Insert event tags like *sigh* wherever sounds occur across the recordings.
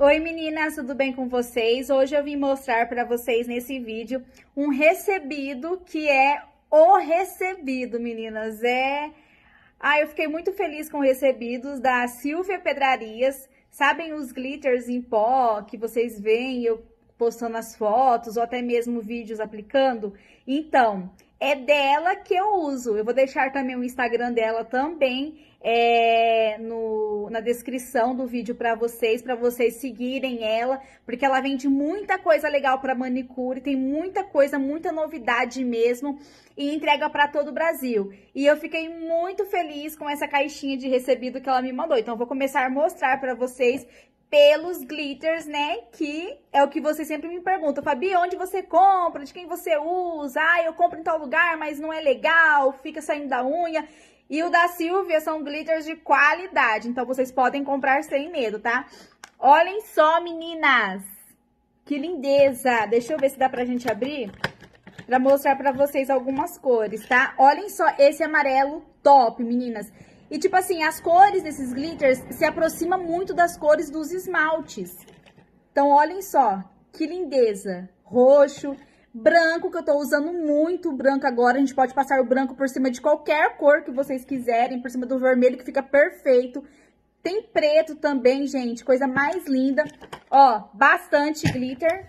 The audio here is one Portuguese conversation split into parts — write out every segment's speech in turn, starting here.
Oi meninas, tudo bem com vocês? Hoje eu vim mostrar para vocês nesse vídeo um recebido que é o recebido, meninas. É... Ah, eu fiquei muito feliz com recebidos da Silvia Pedrarias. Sabem os glitters em pó que vocês veem eu postando as fotos ou até mesmo vídeos aplicando? Então, é dela que eu uso. Eu vou deixar também o Instagram dela também é, no, na descrição do vídeo para vocês, para vocês seguirem ela, porque ela vende muita coisa legal para manicure, tem muita coisa, muita novidade mesmo e entrega para todo o Brasil. E eu fiquei muito feliz com essa caixinha de recebido que ela me mandou. Então, eu vou começar a mostrar para vocês pelos glitters, né? Que é o que você sempre me pergunta, Fabi, onde você compra? De quem você usa? Ah, eu compro em tal lugar, mas não é legal, fica saindo da unha. E o da Silvia são glitters de qualidade, então vocês podem comprar sem medo, tá? Olhem só, meninas! Que lindeza! Deixa eu ver se dá pra gente abrir pra mostrar pra vocês algumas cores, tá? Olhem só esse amarelo top, meninas. E, tipo assim, as cores desses glitters se aproximam muito das cores dos esmaltes. Então, olhem só, que lindeza. Roxo, branco, que eu tô usando muito branco agora. A gente pode passar o branco por cima de qualquer cor que vocês quiserem, por cima do vermelho, que fica perfeito. Tem preto também, gente, coisa mais linda. Ó, bastante glitter.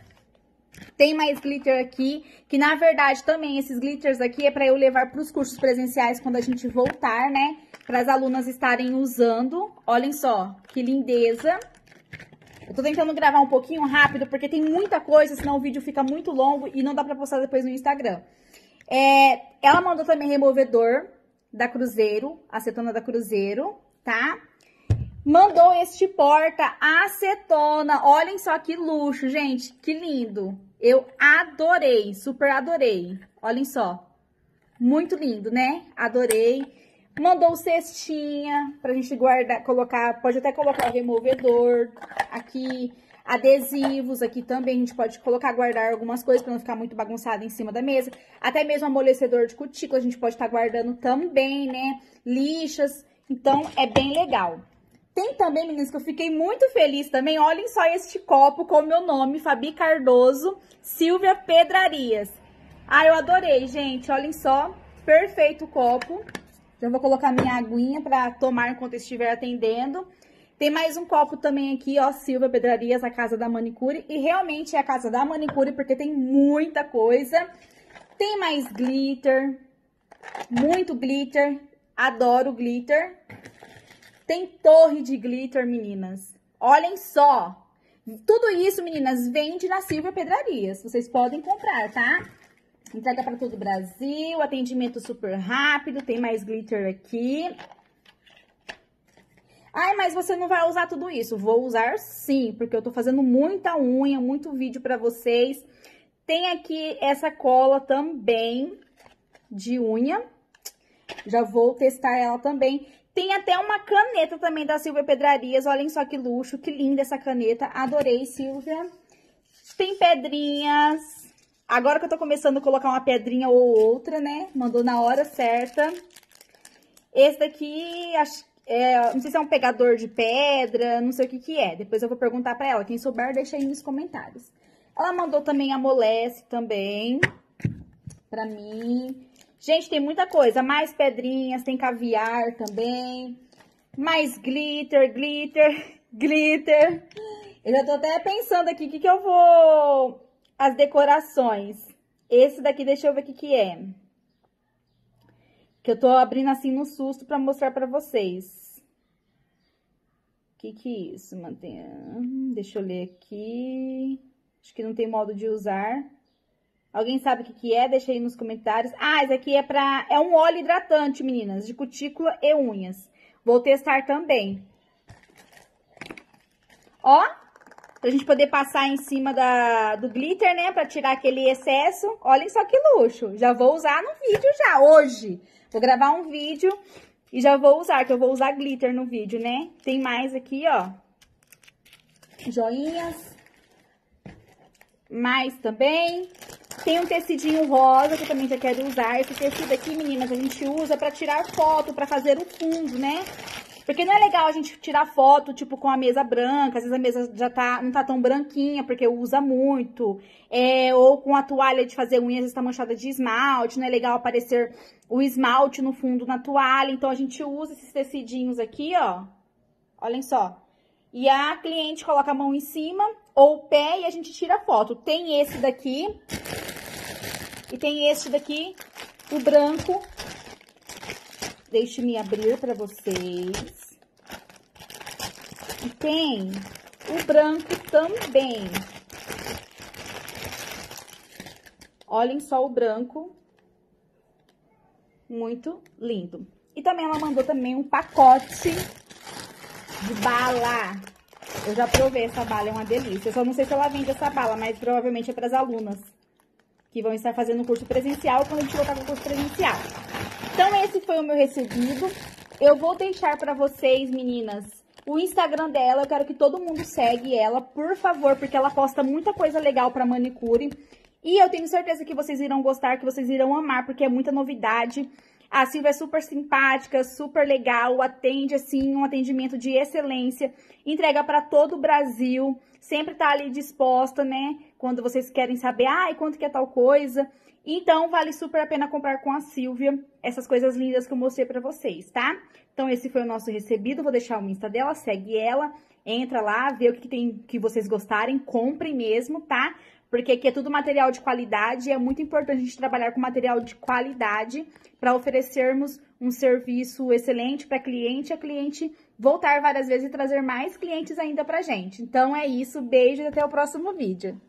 Tem mais glitter aqui, que na verdade também esses glitters aqui é para eu levar para os cursos presenciais quando a gente voltar, né? Para as alunas estarem usando. Olhem só, que lindeza. Eu tô tentando gravar um pouquinho rápido, porque tem muita coisa, senão o vídeo fica muito longo e não dá pra postar depois no Instagram. É, ela mandou também removedor da Cruzeiro, acetona da Cruzeiro, tá? Mandou este porta acetona. Olhem só que luxo, gente. Que lindo. Eu adorei, super adorei. Olhem só. Muito lindo, né? Adorei. Mandou cestinha pra gente guardar, colocar, pode até colocar o removedor aqui, adesivos aqui também, a gente pode colocar, guardar algumas coisas pra não ficar muito bagunçado em cima da mesa. Até mesmo amolecedor de cutícula a gente pode estar tá guardando também, né? Lixas, então é bem legal. Tem também, meninas, que eu fiquei muito feliz também. Olhem só este copo com o meu nome, Fabi Cardoso, Silvia Pedrarias. Ah, eu adorei, gente. Olhem só, perfeito o copo. Já vou colocar minha aguinha para tomar enquanto estiver atendendo. Tem mais um copo também aqui, ó, Silva Pedrarias, a casa da manicure. E realmente é a casa da manicure, porque tem muita coisa. Tem mais glitter, muito glitter. Adoro glitter. Tem torre de glitter, meninas. Olhem só. Tudo isso, meninas, vende na Silva Pedrarias. Vocês podem comprar, tá? Entrega para todo o Brasil, atendimento super rápido, tem mais glitter aqui. Ai, mas você não vai usar tudo isso? Vou usar sim, porque eu tô fazendo muita unha, muito vídeo para vocês. Tem aqui essa cola também de unha. Já vou testar ela também. Tem até uma caneta também da Silvia Pedrarias. Olhem só que luxo, que linda essa caneta. Adorei, Silvia. Tem pedrinhas, Agora que eu tô começando a colocar uma pedrinha ou outra, né? Mandou na hora certa. Esse daqui, acho, é, não sei se é um pegador de pedra, não sei o que que é. Depois eu vou perguntar pra ela. Quem souber, deixa aí nos comentários. Ela mandou também amolece também pra mim. Gente, tem muita coisa. Mais pedrinhas, tem caviar também. Mais glitter, glitter, *laughs* glitter. Eu já tô até pensando aqui o que que eu vou as decorações. Esse daqui, deixa eu ver o que que é. Que eu tô abrindo assim no susto pra mostrar pra vocês. O que que é isso? Mantém... Deixa eu ler aqui. Acho que não tem modo de usar. Alguém sabe o que que é? Deixa aí nos comentários. Ah, esse aqui é pra... É um óleo hidratante, meninas, de cutícula e unhas. Vou testar também. Ó, Pra gente poder passar em cima da, do glitter, né? Pra tirar aquele excesso. Olhem só que luxo. Já vou usar no vídeo já, hoje. Vou gravar um vídeo e já vou usar, que eu vou usar glitter no vídeo, né? Tem mais aqui, ó. Joinhas. Mais também. Tem um tecidinho rosa, que eu também já quero usar. Esse tecido aqui, meninas, a gente usa pra tirar foto, pra fazer o fundo, né? Porque não é legal a gente tirar foto, tipo, com a mesa branca, às vezes a mesa já tá, não tá tão branquinha, porque usa muito, é, ou com a toalha de fazer unha, às vezes tá manchada de esmalte, não é legal aparecer o esmalte no fundo na toalha, então a gente usa esses tecidinhos aqui, ó, olhem só. E a cliente coloca a mão em cima ou o pé e a gente tira a foto. Tem esse daqui e tem esse daqui, o branco, Deixe-me abrir para vocês. E tem o branco também. Olhem só o branco. Muito lindo. E também ela mandou também um pacote de bala. Eu já provei essa bala, é uma delícia. Eu só não sei se ela vende essa bala, mas provavelmente é para as alunas que vão estar fazendo o curso presencial quando a gente voltar com o curso presencial. Então, esse foi o meu recebido. Eu vou deixar para vocês, meninas, o Instagram dela. Eu quero que todo mundo segue ela, por favor, porque ela posta muita coisa legal para manicure. E eu tenho certeza que vocês irão gostar, que vocês irão amar, porque é muita novidade. A Silvia é super simpática, super legal, atende assim, um atendimento de excelência, entrega para todo o Brasil, sempre tá ali disposta, né? Quando vocês querem saber, ai, quanto que é tal coisa. Então, vale super a pena comprar com a Silvia essas coisas lindas que eu mostrei pra vocês, tá? Então, esse foi o nosso recebido, vou deixar o Insta dela, segue ela, entra lá, vê o que tem que vocês gostarem, comprem mesmo, tá? Porque aqui é tudo material de qualidade e é muito importante a gente trabalhar com material de qualidade para oferecermos um serviço excelente para cliente a cliente voltar várias vezes e trazer mais clientes ainda pra gente. Então, é isso, beijo e até o próximo vídeo.